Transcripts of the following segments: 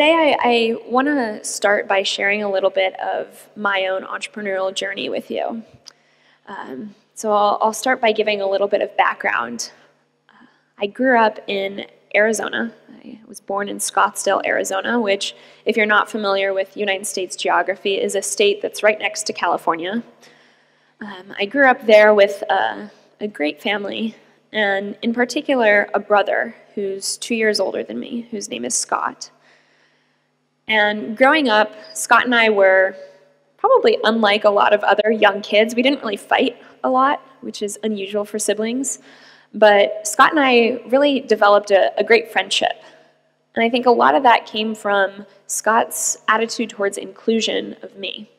today I, I want to start by sharing a little bit of my own entrepreneurial journey with you. Um, so I'll, I'll, start by giving a little bit of background. I grew up in Arizona. I was born in Scottsdale, Arizona, which, if you're not familiar with United States geography, is a state that's right next to California. Um, I grew up there with a, a great family, and in particular, a brother who's two years older than me, whose name is Scott. And growing up, Scott and I were probably unlike a lot of other young kids. We didn't really fight a lot, which is unusual for siblings. But Scott and I really developed a, a great friendship. And I think a lot of that came from Scott's attitude towards inclusion of me.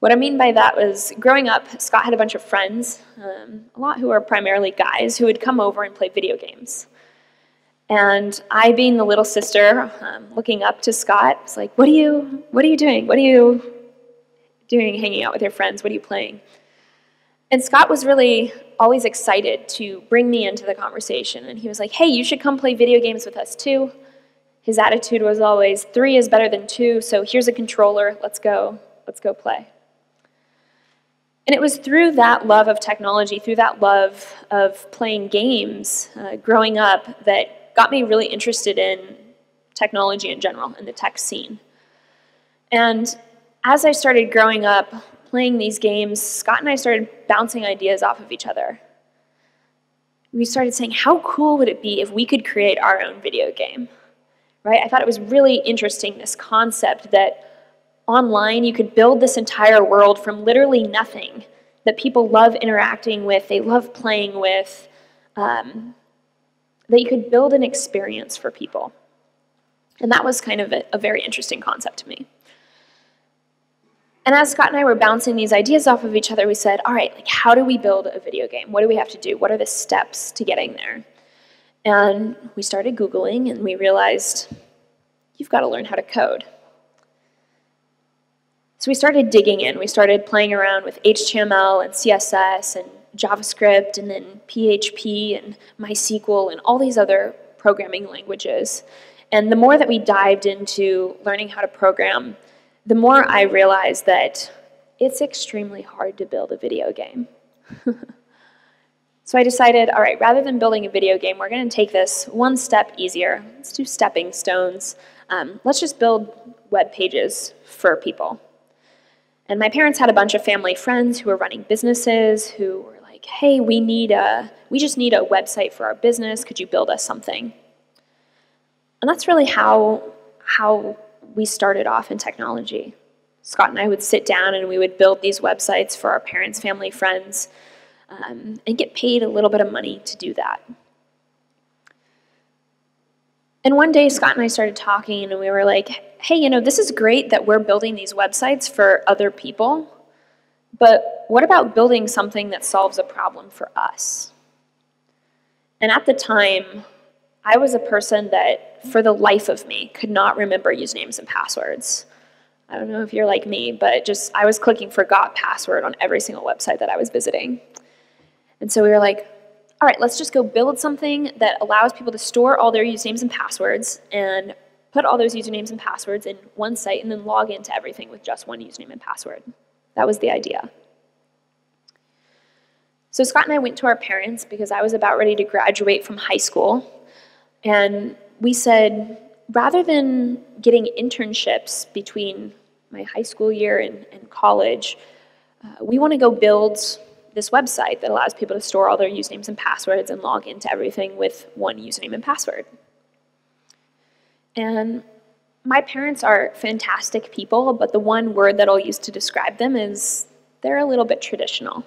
What I mean by that was growing up, Scott had a bunch of friends, um, a lot who are primarily guys, who would come over and play video games. And I, being the little sister, um, looking up to Scott, was like, "What are you? What are you doing? What are you doing? Hanging out with your friends? What are you playing?" And Scott was really always excited to bring me into the conversation, and he was like, "Hey, you should come play video games with us too." His attitude was always, three is better than two, so here's a controller. Let's go. Let's go play." And it was through that love of technology, through that love of playing games, uh, growing up, that got me really interested in technology in general and the tech scene. And as I started growing up, playing these games, Scott and I started bouncing ideas off of each other. We started saying, how cool would it be if we could create our own video game? Right? I thought it was really interesting, this concept that online you could build this entire world from literally nothing that people love interacting with, they love playing with. Um, that you could build an experience for people. And that was kind of a, a, very interesting concept to me. And as Scott and I were bouncing these ideas off of each other, we said, all right, like how do we build a video game? What do we have to do? What are the steps to getting there? And we started Googling and we realized you've got to learn how to code. So we started digging in. We started playing around with HTML and CSS and JavaScript and then PHP and MySQL and all these other programming languages. And the more that we dived into learning how to program, the more I realized that it's extremely hard to build a video game. so I decided, all right, rather than building a video game, we're going to take this one step easier. Let's do stepping stones. Um, let's just build web pages for people. And my parents had a bunch of family friends who were running businesses, who were like, hey, we need a, we just need a website for our business. Could you build us something? And that's really how, how we started off in technology. Scott and I would sit down and we would build these websites for our parents, family, friends, um, and get paid a little bit of money to do that. And one day, Scott and I started talking, and we were like, hey, you know, this is great that we're building these websites for other people, but what about building something that solves a problem for us? And at the time, I was a person that, for the life of me, could not remember usernames and passwords. I don't know if you're like me, but just I was clicking forgot password on every single website that I was visiting. And so we were like, all right, let's just go build something that allows people to store all their usernames and passwords and put all those usernames and passwords in one site and then log into everything with just one username and password. That was the idea. So Scott and I went to our parents because I was about ready to graduate from high school. And we said, rather than getting internships between my high school year and, and college, uh, we want to go build this website that allows people to store all their usernames and passwords and log into everything with one username and password. And my parents are fantastic people, but the one word that I'll use to describe them is they're a little bit traditional.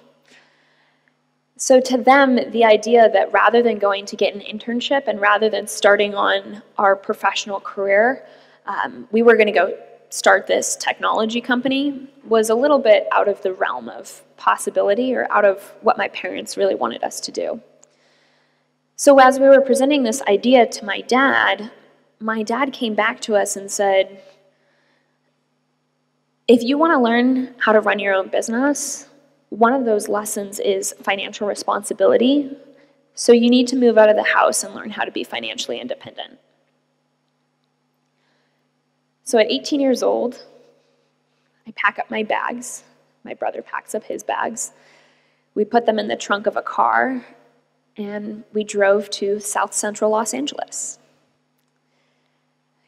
So, to them, the idea that rather than going to get an internship and rather than starting on our professional career, um, we were going to go start this technology company was a little bit out of the realm of possibility or out of what my parents really wanted us to do. So, as we were presenting this idea to my dad, my dad came back to us and said, if you want to learn how to run your own business, one of those lessons is financial responsibility. So you need to move out of the house and learn how to be financially independent. So at 18 years old, I pack up my bags. My brother packs up his bags. We put them in the trunk of a car and we drove to south central Los Angeles.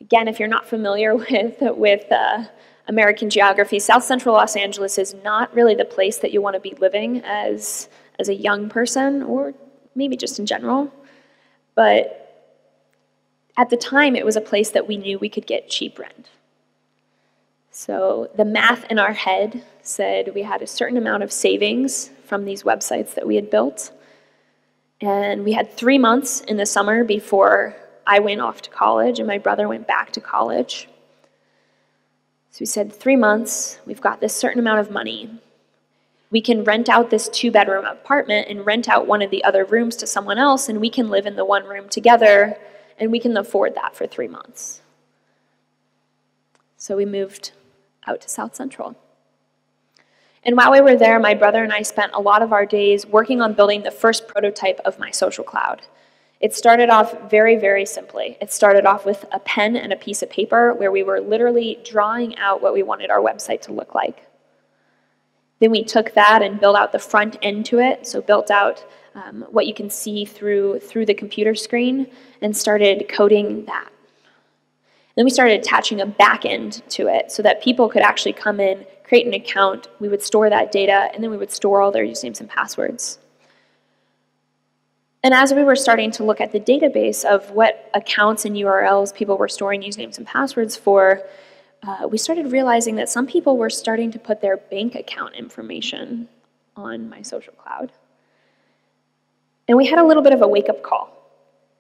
Again, if you're not familiar with, with uh, American geography, south central Los Angeles is not really the place that you want to be living as, as a young person or maybe just in general. But at the time, it was a place that we knew we could get cheap rent. So the math in our head said we had a certain amount of savings from these websites that we had built. And we had three months in the summer before I went off to college and my brother went back to college. So we said, three months, we've got this certain amount of money. We can rent out this two bedroom apartment and rent out one of the other rooms to someone else, and we can live in the one room together, and we can afford that for three months. So we moved out to South Central. And while we were there, my brother and I spent a lot of our days working on building the first prototype of my social cloud. It started off very, very simply. It started off with a pen and a piece of paper where we were literally drawing out what we wanted our website to look like. Then we took that and built out the front end to it, so built out um, what you can see through, through the computer screen and started coding that. Then we started attaching a back end to it so that people could actually come in, create an account, we would store that data, and then we would store all their usernames and passwords. And as we were starting to look at the database of what accounts and URLs people were storing usernames and passwords for, uh, we started realizing that some people were starting to put their bank account information on my social cloud. And we had a little bit of a wake up call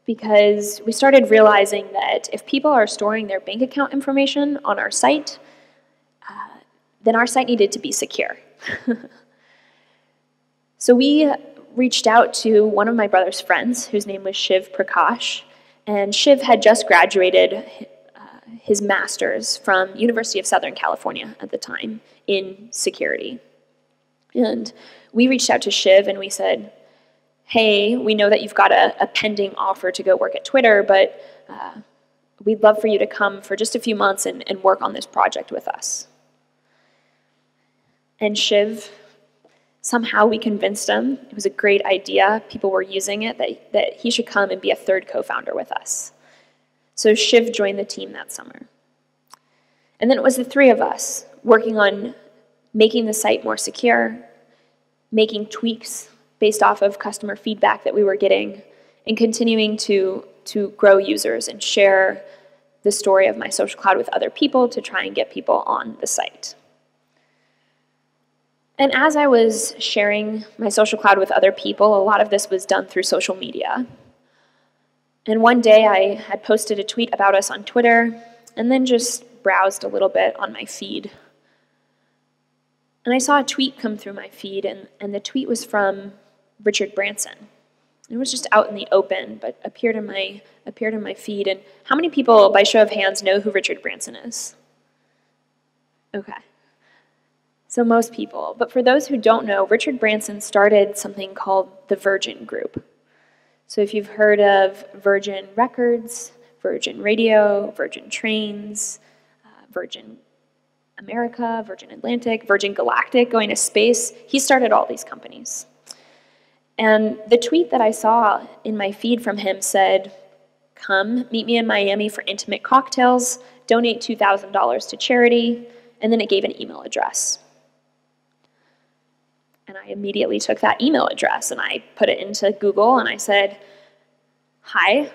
because we started realizing that if people are storing their bank account information on our site, uh, then our site needed to be secure. so we reached out to one of my brother's friends, whose name was Shiv Prakash, and Shiv had just graduated uh, his master's from University of Southern California at the time in security. And we reached out to Shiv and we said, hey, we know that you've got a, a pending offer to go work at Twitter, but uh, we'd love for you to come for just a few months and, and work on this project with us. And Shiv somehow we convinced him it was a great idea, people were using it, that, that he should come and be a third co founder with us. So Shiv joined the team that summer. And then it was the three of us working on making the site more secure, making tweaks based off of customer feedback that we were getting, and continuing to, to grow users and share the story of my social cloud with other people to try and get people on the site. And as I was sharing my social cloud with other people, a lot of this was done through social media. And one day I had posted a tweet about us on Twitter and then just browsed a little bit on my feed. And I saw a tweet come through my feed, and, and the tweet was from Richard Branson. It was just out in the open, but appeared in my appeared in my feed. And how many people, by show of hands, know who Richard Branson is? Okay. So, most people. But for those who don't know, Richard Branson started something called the Virgin Group. So, if you've heard of Virgin Records, Virgin Radio, Virgin Trains, uh, Virgin America, Virgin Atlantic, Virgin Galactic, going to space, he started all these companies. And the tweet that I saw in my feed from him said, Come, meet me in Miami for intimate cocktails, donate $2,000 to charity, and then it gave an email address. And I immediately took that email address and I put it into Google and I said, Hi,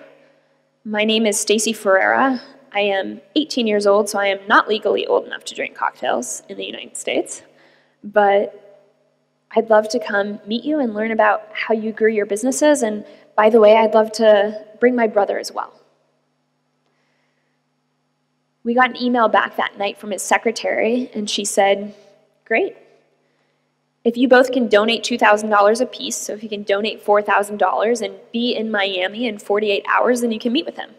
my name is Stacey Ferreira. I am 18 years old, so I am not legally old enough to drink cocktails in the United States. But I'd love to come meet you and learn about how you grew your businesses. And by the way, I'd love to bring my brother as well. We got an email back that night from his secretary, and she said, Great, if you both can donate $2,000 a piece, so if you can donate $4,000 and be in Miami in 48 hours, then you can meet with him.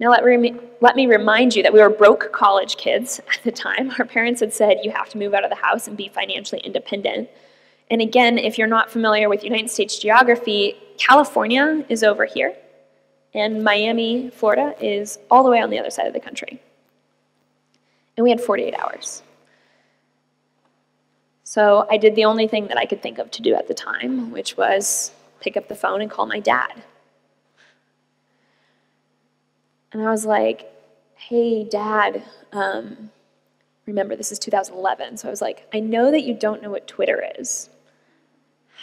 Now, let, me, let me remind you that we were broke college kids at the time. Our parents had said you have to move out of the house and be financially independent. And again, if you're not familiar with United States geography, California is over here, and Miami, Florida is all the way on the other side of the country. And we had 48 hours. So I did the only thing that I could think of to do at the time, which was pick up the phone and call my dad. And I was like, hey, dad, um, remember this is 2011. So I was like, I know that you don't know what Twitter is.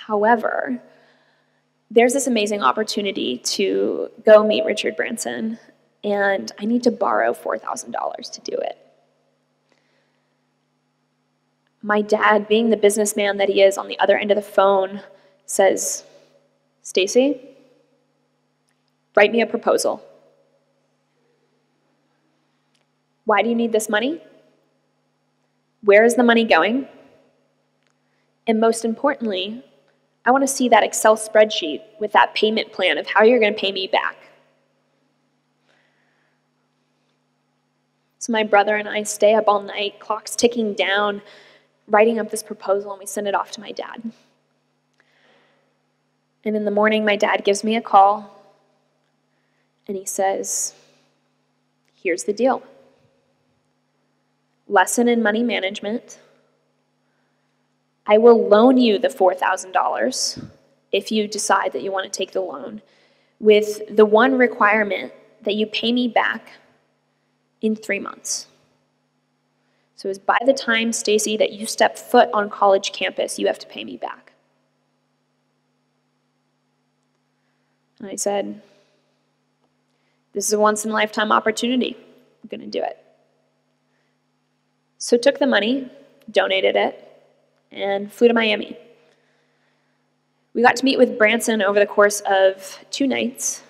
However, there's this amazing opportunity to go meet Richard Branson, and I need to borrow $4,000 to do it. My dad, being the businessman that he is on the other end of the phone, says, Stacey, write me a proposal. Why do you need this money? Where is the money going? And most importantly, I want to see that Excel spreadsheet with that payment plan of how you're going to pay me back. So my brother and I stay up all night, clock's ticking down, writing up this proposal, and we send it off to my dad. And in the morning, my dad gives me a call and he says, Here's the deal lesson in money management. I will loan you the $4,000 if you decide that you want to take the loan, with the one requirement that you pay me back in three months. So it's by the time, Stacey, that you step foot on college campus, you have to pay me back. And I said, This is a once in a lifetime opportunity. I'm going to do it. So took the money, donated it, and flew to Miami. We got to meet with Branson over the course of two nights.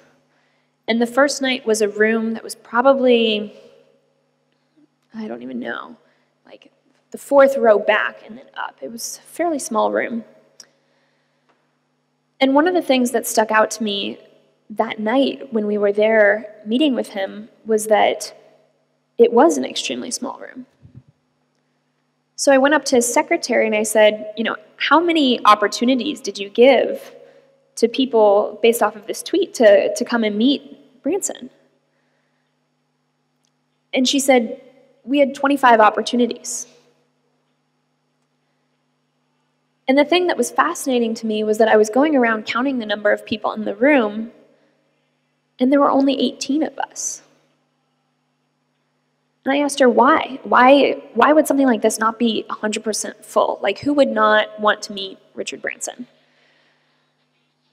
And the first night was a room that was probably, I don't even know, the fourth row back and then up. It was a fairly small room. And one of the things that stuck out to me that night when we were there meeting with him was that it was an extremely small room. So I went up to his secretary and I said, you know, how many opportunities did you give to people based off of this tweet to, to come and meet Branson? And she said, we had 25 opportunities. And the thing that was fascinating to me was that I was going around counting the number of people in the room, and there were only 18 of us. And I asked her why. Why why would something like this not be 100% full? Like who would not want to meet Richard Branson?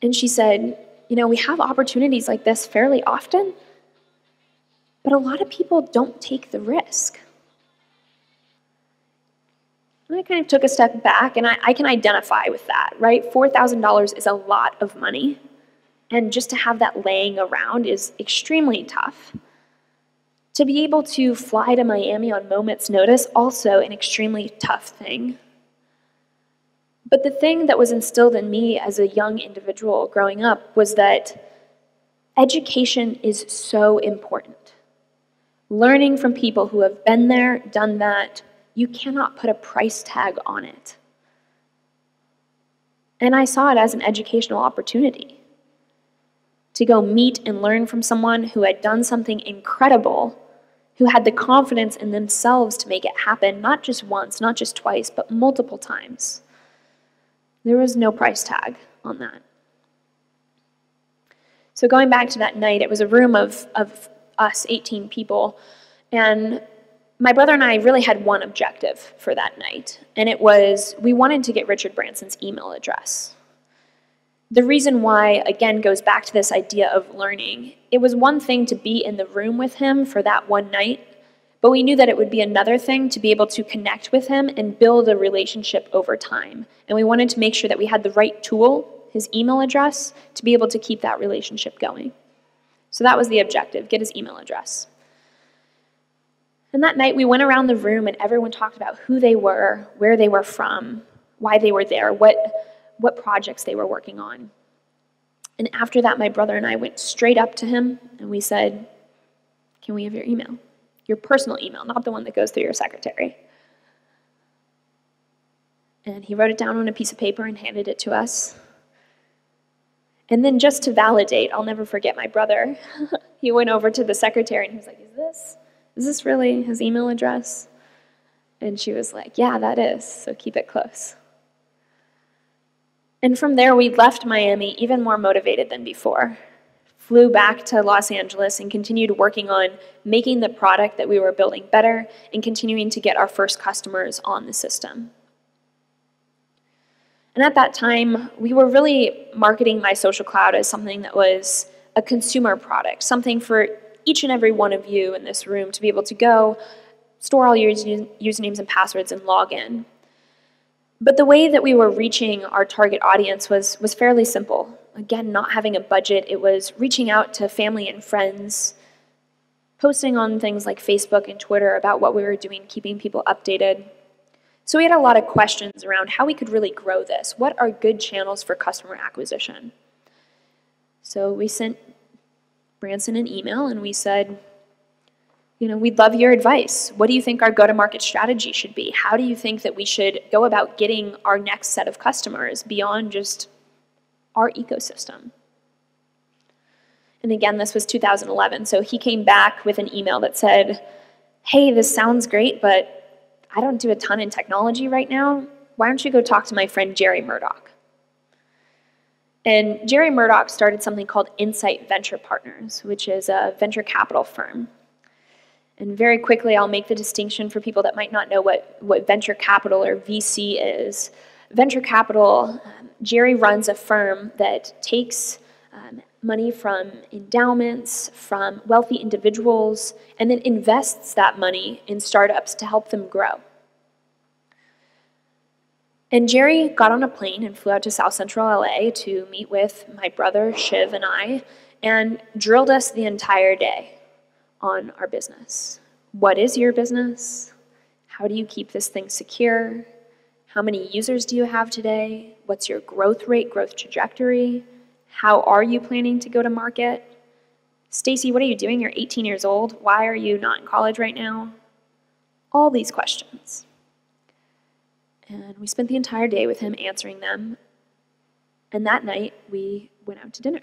And she said, "You know, we have opportunities like this fairly often, but a lot of people don't take the risk." I kind of took a step back and I, I can identify with that, right? $4,000 is a lot of money. And just to have that laying around is extremely tough. To be able to fly to Miami on moment's notice, also an extremely tough thing. But the thing that was instilled in me as a young individual growing up was that education is so important. Learning from people who have been there, done that, you cannot put a price tag on it. And I saw it as an educational opportunity to go meet and learn from someone who had done something incredible, who had the confidence in themselves to make it happen, not just once, not just twice, but multiple times. There was no price tag on that. So, going back to that night, it was a room of, of us, 18 people, and my brother and I really had one objective for that night, and it was we wanted to get Richard Branson's email address. The reason why, again, goes back to this idea of learning. It was one thing to be in the room with him for that one night, but we knew that it would be another thing to be able to connect with him and build a relationship over time. And we wanted to make sure that we had the right tool, his email address, to be able to keep that relationship going. So that was the objective get his email address. And that night we went around the room and everyone talked about who they were, where they were from, why they were there, what what projects they were working on. And after that, my brother and I went straight up to him and we said, Can we have your email? Your personal email, not the one that goes through your secretary. And he wrote it down on a piece of paper and handed it to us. And then just to validate, I'll never forget my brother. he went over to the secretary and he was like, Is this, is this really his email address? And she was like, Yeah, that is, so keep it close. And from there, we left Miami even more motivated than before. Flew back to Los Angeles and continued working on making the product that we were building better and continuing to get our first customers on the system. And at that time, we were really marketing My Social Cloud as something that was a consumer product, something for each and every one of you in this room to be able to go, store all your usernames and passwords, and log in. But the way that we were reaching our target audience was, was fairly simple. Again, not having a budget, it was reaching out to family and friends, posting on things like Facebook and Twitter about what we were doing, keeping people updated. So we had a lot of questions around how we could really grow this. What are good channels for customer acquisition? So we sent Branson an email and we said, you know, we'd love your advice. What do you think our go to market strategy should be? How do you think that we should go about getting our next set of customers beyond just our ecosystem? And again, this was 2011. So he came back with an email that said, Hey, this sounds great, but I don't do a ton in technology right now. Why don't you go talk to my friend Jerry Murdock? And Jerry Murdock started something called Insight Venture Partners, which is a venture capital firm. And very quickly, I'll make the distinction for people that might not know what, what venture capital or VC is. Venture capital, um, Jerry runs a firm that takes um, money from endowments, from wealthy individuals, and then invests that money in startups to help them grow. And Jerry got on a plane and flew out to South Central LA to meet with my brother Shiv and I and drilled us the entire day on our business. What is your business? How do you keep this thing secure? How many users do you have today? What's your growth rate, growth trajectory? How are you planning to go to market? Stacey, what are you doing? You're 18 years old. Why are you not in college right now? All these questions. And we spent the entire day with him answering them. And that night, we went out to dinner.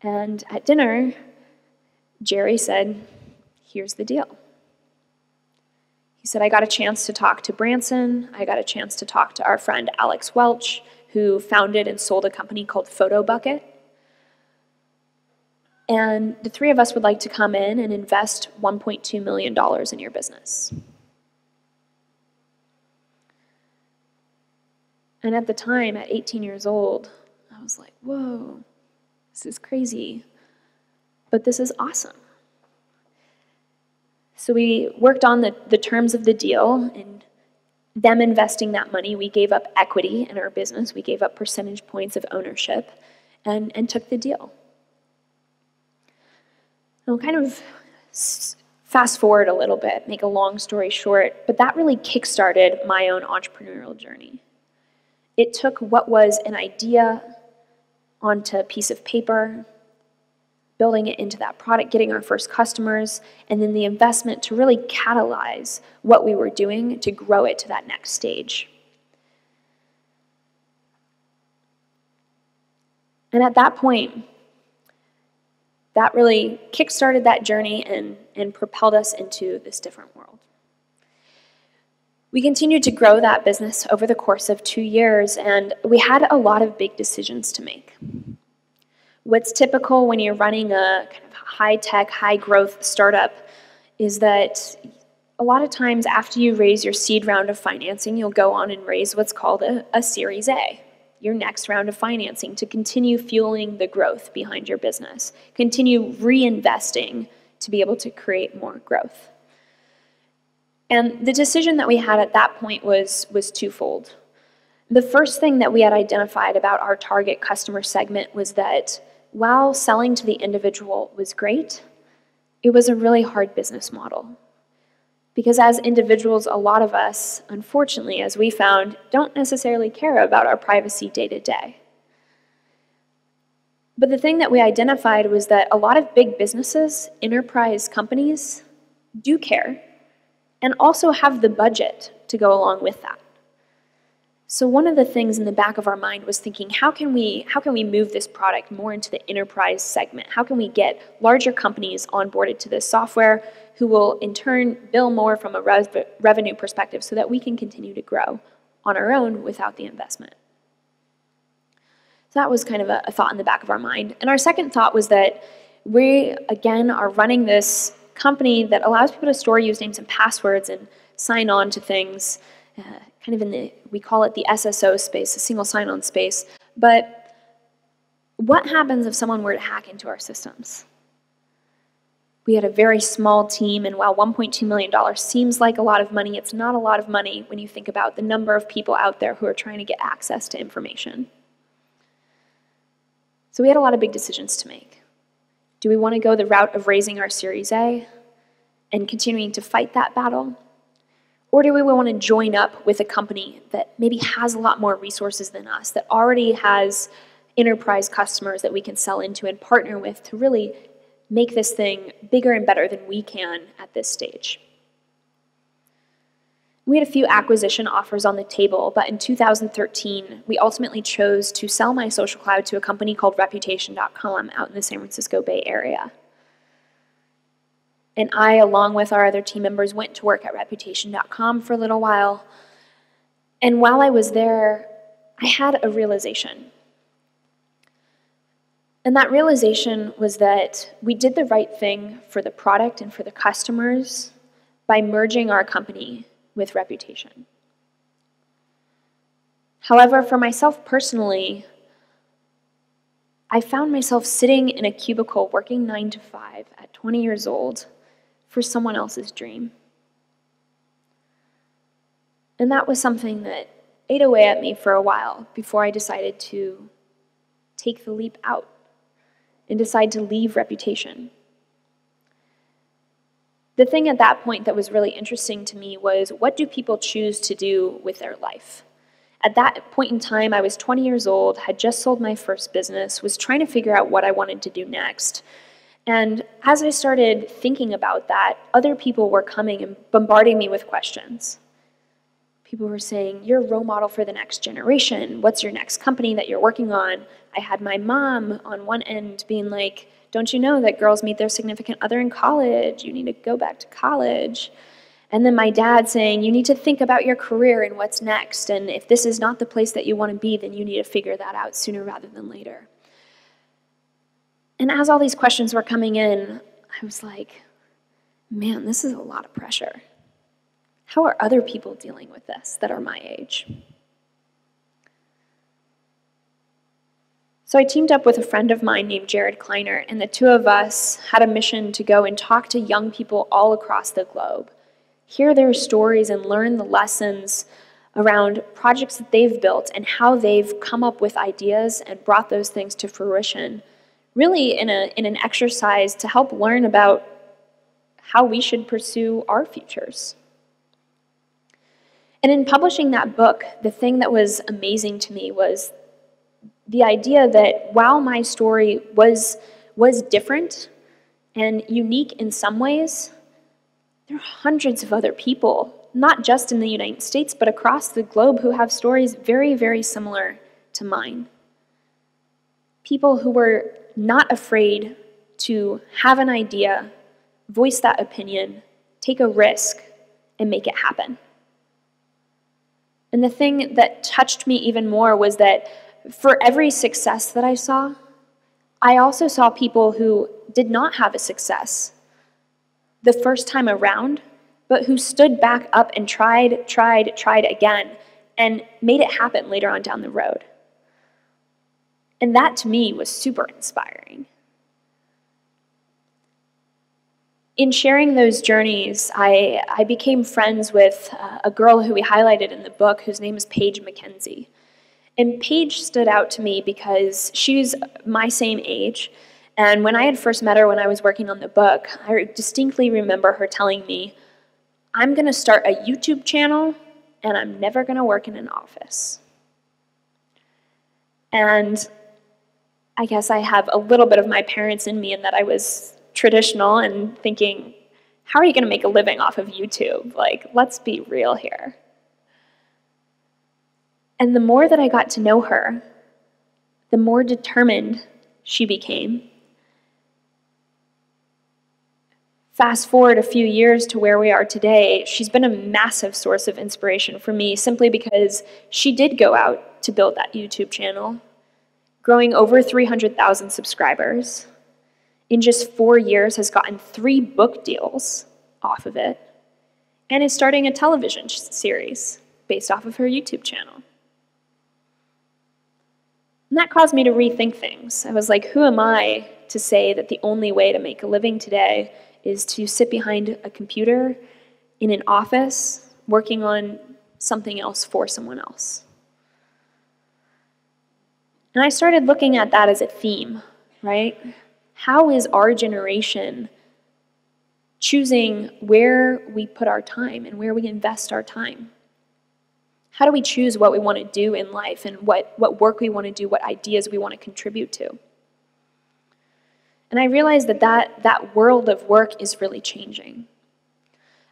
And at dinner, Jerry said, Here's the deal. He said, I got a chance to talk to Branson. I got a chance to talk to our friend Alex Welch, who founded and sold a company called PhotoBucket. And the three of us would like to come in and invest $1.2 million in your business. And at the time, at 18 years old, I was like, whoa, this is crazy. But this is awesome. So we worked on the, the terms of the deal and them investing that money. We gave up equity in our business, we gave up percentage points of ownership and, and took the deal. And I'll kind of fast forward a little bit, make a long story short, but that really kickstarted my own entrepreneurial journey. It took what was an idea onto a piece of paper, building it into that product, getting our first customers, and then the investment to really catalyze what we were doing to grow it to that next stage. And at that point, that really kickstarted that journey and, and propelled us into this different world. We continued to grow that business over the course of two years, and we had a lot of big decisions to make. What's typical when you're running a kind of high tech, high growth startup is that a lot of times after you raise your seed round of financing, you'll go on and raise what's called a, a Series A, your next round of financing to continue fueling the growth behind your business, continue reinvesting to be able to create more growth. And the decision that we had at that point was, was twofold. The first thing that we had identified about our target customer segment was that while selling to the individual was great, it was a really hard business model. Because as individuals, a lot of us, unfortunately, as we found, don't necessarily care about our privacy day to day. But the thing that we identified was that a lot of big businesses, enterprise companies, do care and also have the budget to go along with that. So one of the things in the back of our mind was thinking, how can we how can we move this product more into the enterprise segment? How can we get larger companies onboarded to this software who will in turn bill more from a rev- revenue perspective so that we can continue to grow on our own without the investment? So that was kind of a, a thought in the back of our mind. And our second thought was that we again are running this company that allows people to store usernames and passwords and sign on to things uh, kind of in the, we call it the SSO space, the single sign on space. But what happens if someone were to hack into our systems? We had a very small team, and while $1.2 million seems like a lot of money, it's not a lot of money when you think about the number of people out there who are trying to get access to information. So we had a lot of big decisions to make. Do we want to go the route of raising our Series A and continuing to fight that battle? Or do we want to join up with a company that maybe has a lot more resources than us, that already has enterprise customers that we can sell into and partner with to really make this thing bigger and better than we can at this stage? We had a few acquisition offers on the table, but in 2013, we ultimately chose to sell my social cloud to a company called Reputation.com out in the San Francisco Bay Area. And I, along with our other team members, went to work at Reputation.com for a little while. And while I was there, I had a realization. And that realization was that we did the right thing for the product and for the customers by merging our company with Reputation. However, for myself personally, I found myself sitting in a cubicle working nine to five at 20 years old for someone else's dream. And that was something that ate away at me for a while before I decided to take the leap out and decide to leave reputation. The thing at that point that was really interesting to me was what do people choose to do with their life? At that point in time, I was 20 years old, had just sold my first business, was trying to figure out what I wanted to do next. And as I started thinking about that, other people were coming and bombarding me with questions. People were saying, You're a role model for the next generation. What's your next company that you're working on? I had my mom on one end being like, Don't you know that girls meet their significant other in college? You need to go back to college. And then my dad saying, You need to think about your career and what's next. And if this is not the place that you want to be, then you need to figure that out sooner rather than later. And as all these questions were coming in, I was like, man, this is a lot of pressure. How are other people dealing with this that are my age? So I teamed up with a friend of mine named Jared Kleiner, and the two of us had a mission to go and talk to young people all across the globe, hear their stories, and learn the lessons around projects that they've built and how they've come up with ideas and brought those things to fruition really in, a, in an exercise to help learn about how we should pursue our futures. And in publishing that book, the thing that was amazing to me was the idea that while my story was, was different and unique in some ways, there are hundreds of other people, not just in the United States, but across the globe, who have stories very, very similar to mine. People who were not afraid to have an idea, voice that opinion, take a risk, and make it happen. And the thing that touched me even more was that for every success that I saw, I also saw people who did not have a success the first time around, but who stood back up and tried, tried, tried again, and made it happen later on down the road. And that to me was super inspiring. In sharing those journeys, I, I became friends with uh, a girl who we highlighted in the book whose name is Paige McKenzie. And Paige stood out to me because she's my same age. And when I had first met her when I was working on the book, I distinctly remember her telling me, I'm going to start a YouTube channel and I'm never going to work in an office. And I guess I have a little bit of my parents in me in that I was traditional and thinking, how are you going to make a living off of YouTube? Like, let's be real here. And the more that I got to know her, the more determined she became. Fast forward a few years to where we are today, she's been a massive source of inspiration for me simply because she did go out to build that YouTube channel, growing over 300,000 subscribers. In just four years, has gotten three book deals off of it, and is starting a television series based off of her YouTube channel. And that caused me to rethink things. I was like, who am I to say that the only way to make a living today is to sit behind a computer in an office working on something else for someone else. And I started looking at that as a theme, right? How is our generation choosing where we put our time and where we invest our time? How do we choose what we want to do in life and what, what work we want to do, what ideas we want to contribute to? And I realized that, that that world of work is really changing.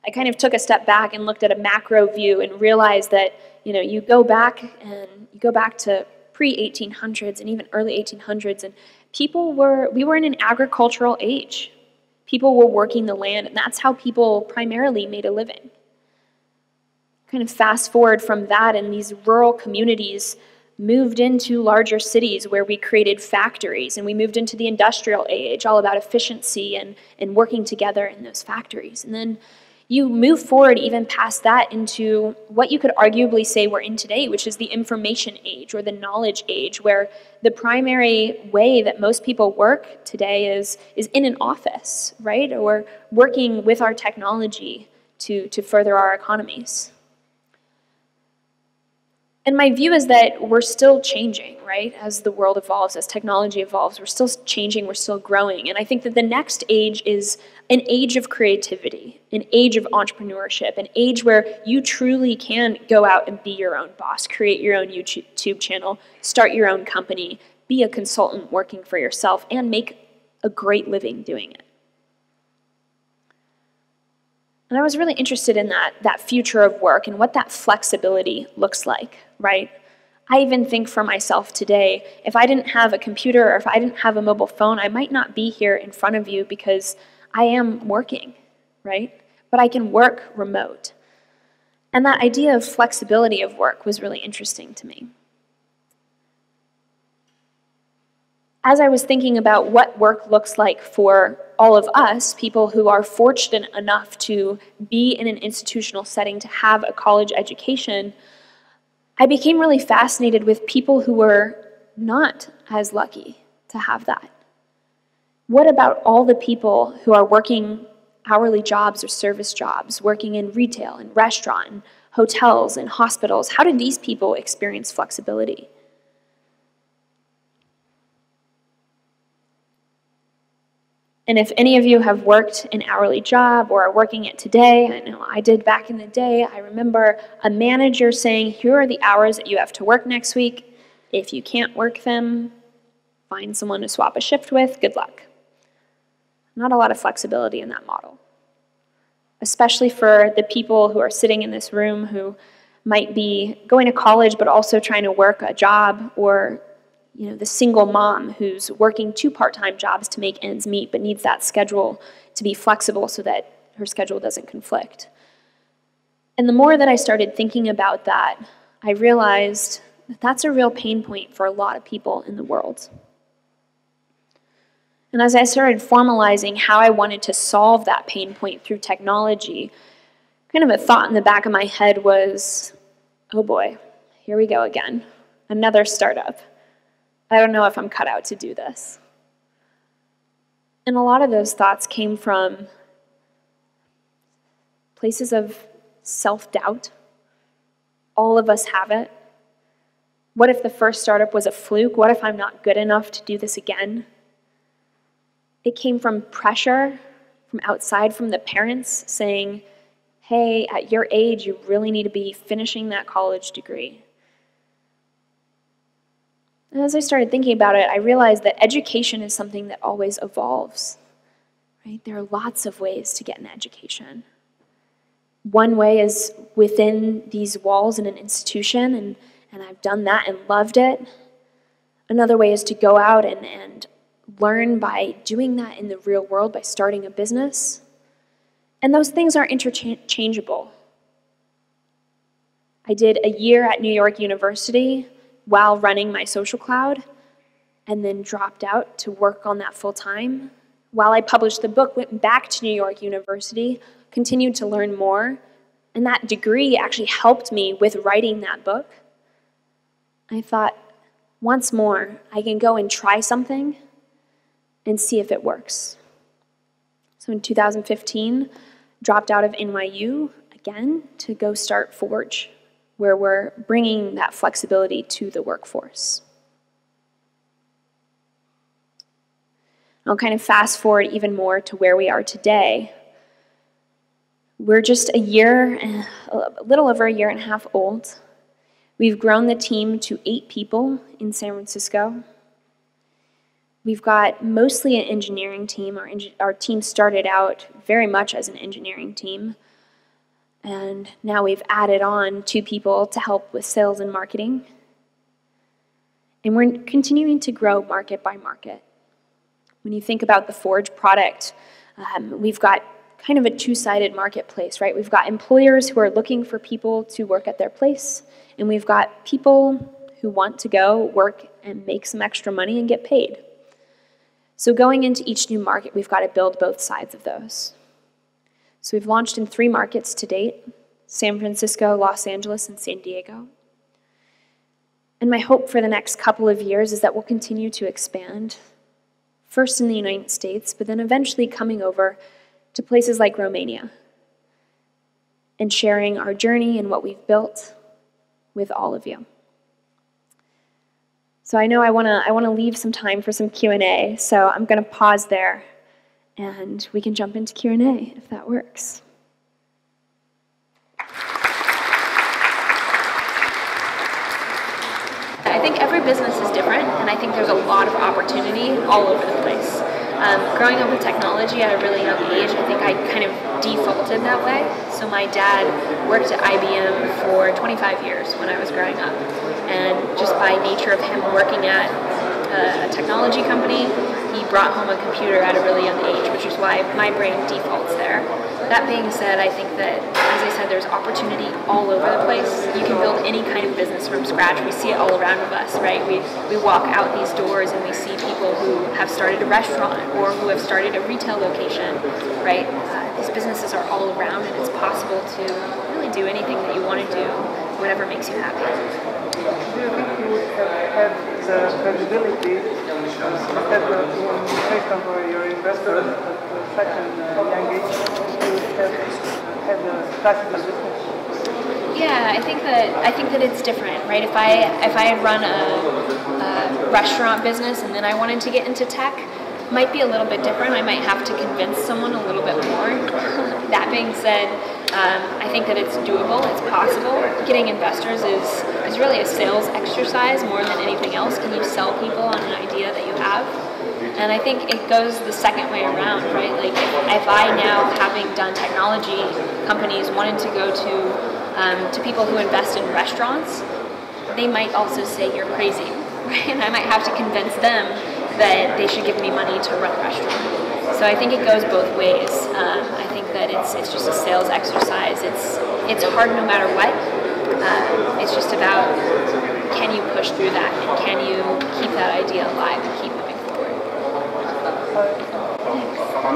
I kind of took a step back and looked at a macro view and realized that, you know, you go back and you go back to pre-1800s and even early 1800s and people were we were in an agricultural age. People were working the land and that's how people primarily made a living. Kind of fast forward from that and these rural communities moved into larger cities where we created factories and we moved into the industrial age, all about efficiency and, and working together in those factories. And then you move forward even past that into what you could arguably say we're in today, which is the information age or the knowledge age, where the primary way that most people work today is, is in an office, right? Or working with our technology to, to further our economies. And my view is that we're still changing, right? As the world evolves, as technology evolves, we're still changing, we're still growing. And I think that the next age is an age of creativity, an age of entrepreneurship, an age where you truly can go out and be your own boss, create your own YouTube channel, start your own company, be a consultant working for yourself, and make a great living doing it. And I was really interested in that, that future of work and what that flexibility looks like, right? I even think for myself today, if I didn't have a computer or if I didn't have a mobile phone, I might not be here in front of you because I am working, right? But I can work remote. And that idea of flexibility of work was really interesting to me. as I was thinking about what work looks like for all of us, people who are fortunate enough to be in an institutional setting, to have a college education, I became really fascinated with people who were not as lucky to have that. What about all the people who are working hourly jobs or service jobs, working in retail and restaurant, and hotels and hospitals? How did these people experience flexibility? And if any of you have worked an hourly job or are working it today, I know I did back in the day, I remember a manager saying, Here are the hours that you have to work next week. If you can't work them, find someone to swap a shift with. Good luck. Not a lot of flexibility in that model, especially for the people who are sitting in this room who might be going to college but also trying to work a job or you know, the single mom who's working two part-time jobs to make ends meet but needs that schedule to be flexible so that her schedule doesn't conflict. And the more that I started thinking about that, I realized that that's a real pain point for a lot of people in the world. And as I started formalizing how I wanted to solve that pain point through technology, kind of a thought in the back of my head was, oh boy, here we go again. Another startup. I don't know if I'm cut out to do this. And a lot of those thoughts came from places of self doubt. All of us have it. What if the first startup was a fluke? What if I'm not good enough to do this again? It came from pressure from outside, from the parents saying, hey, at your age, you really need to be finishing that college degree. And as I started thinking about it, I realized that education is something that always evolves. Right? There are lots of ways to get an education. One way is within these walls in an institution, and, and I've done that and loved it. Another way is to go out and, and learn by doing that in the real world, by starting a business. And those things are interchangeable. I did a year at New York University while running MySocialCloud, and then dropped out to work on that full time. While I published the book, went back to New York University, continued to learn more, and that degree actually helped me with writing that book. I thought, once more, I can go and try something and see if it works. So in 2015, dropped out of NYU again to go start Forge, where we're bringing that flexibility to the workforce. I'll kind of fast forward even more to where we are today. We're just a year, a little over a year and a half old. We've grown the team to eight people in San Francisco. We've got mostly an engineering team. Our, our team started out very much as an engineering team. And now we've added on two people to help with sales and marketing. And we're continuing to grow market by market. When you think about the Forge product, um, we've got kind of a two sided marketplace, right? We've got employers who are looking for people to work at their place, and we've got people who want to go work and make some extra money and get paid. So going into each new market, we've got to build both sides of those. So we've launched in three markets to date San Francisco, Los Angeles, and San Diego. And my hope for the next couple of years is that we'll continue to expand, first in the United States, but then eventually coming over to places like Romania and sharing our journey and what we've built with all of you. So I know I want to I want to leave some time for some Q&A. So I'm going to pause there and we can jump into Q&A if that works. I think every business is different, and I think there's a lot of opportunity all over the place. Um, growing up with technology at a really young age, I think I kind of defaulted that way. So my dad worked at IBM for 25 years when I was growing up. And just by nature of him working at a, a technology company, he brought home a computer at a really young age, which is why my brain defaults there. That being said, I think that, as I said, there's opportunity all over the place. You can build any kind of business from scratch. We see it all around of us, right? We, we walk out these doors and we see people who have started a restaurant or who have started a retail location, right? Uh, these businesses are all around and it's possible to really do anything that you want to do, whatever makes you happy do you think you would have had the credibility that based on your investor at such a young age you would have had a classical business? Yeah, I think that I think that it's different, right? If I if I had run a, a restaurant business and then I wanted to get into tech, might be a little bit different. I might have to convince someone a little bit more. that being said, um, I think that it's doable, it's possible. Getting investors is, is really a sales exercise more than anything else. Can you sell people on an idea that you have? And I think it goes the second way around, right? Like if, I now, having done technology companies, wanted to go to um, to people who invest in restaurants, they might also say you're crazy, right? And I might have to convince them that they should give me money to run a restaurant. So I think it goes both ways. Um, exercise. It's it's hard no matter what. Uh, it's just about can you push through that and can you keep that idea alive and keep moving forward.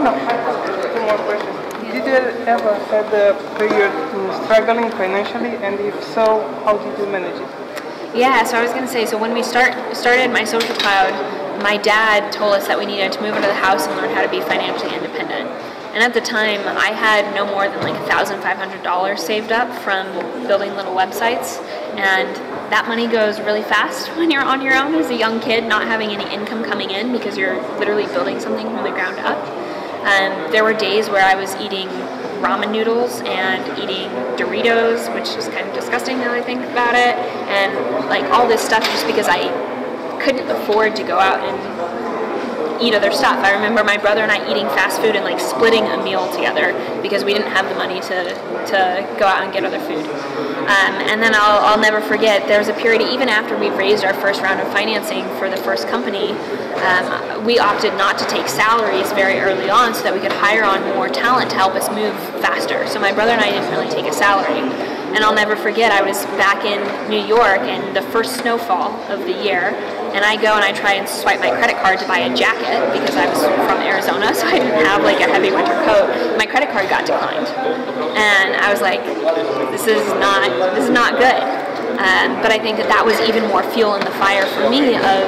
No, two more questions. Did you ever have a period struggling financially, and if so, how did you manage it? Yeah, so I was going to say, so when we start started MySocialCloud, my dad told us that we needed to move into the house and learn how to be financially independent. And at the time, I had no more than like $1,500 saved up from building little websites. And that money goes really fast when you're on your own as a young kid, not having any income coming in because you're literally building something from the ground up. Um, there were days where I was eating ramen noodles and eating Doritos, which is kind of disgusting now I think about it, and like all this stuff just because I couldn't afford to go out and eat other stuff. I remember my brother and I eating fast food and like splitting a meal together because we didn't have the money to, to go out and get other food. Um, and then I'll, I'll never forget, there was a period, even after we raised our first round of financing for the first company, um, we opted not to take salaries very early on so that we could hire on more talent to help us move faster. So my brother and I didn't really take a salary. And I'll never forget, I was back in New York and the first snowfall of the year, and I go and I try and swipe my credit card to buy a jacket because I was from Arizona, so I didn't have like a heavy winter coat. My credit card got declined, and I was like, "This is not this is not good." Um, but I think that that was even more fuel in the fire for me of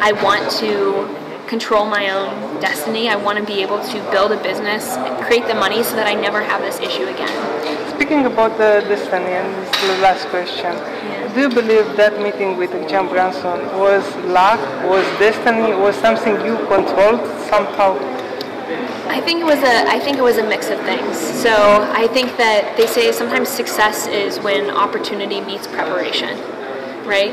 I want to control my own destiny. I want to be able to build a business, create the money so that I never have this issue again. Speaking about uh, the destiny, and this is the last question, do you believe that meeting with John Branson was luck, was destiny, was something you controlled somehow? I think it was a I think it was a mix of things. So I think that they say sometimes success is when opportunity meets preparation, right?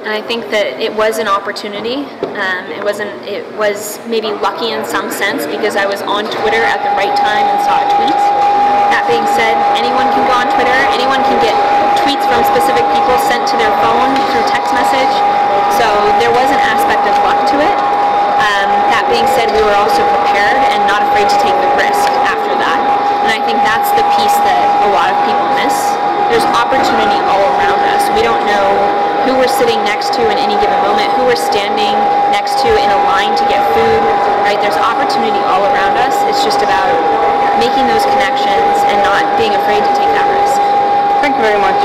And I think that it was an opportunity. Um, it wasn't. It was maybe lucky in some sense because I was on Twitter at the right time and saw a tweet. That being said, anyone can go on Twitter. Anyone can get tweets from specific people sent to their phone through text message. So there was an aspect of luck to it. Um, that being said, we were also prepared and not afraid to take the risk after that. And I think that's the piece that a lot of people miss. There's opportunity all around us. We don't know who we're sitting next to in any given moment, who we're standing next to in a line to get food, right? There's opportunity all around us. It's just about making those connections and not being afraid to take that risk. Thank you very much.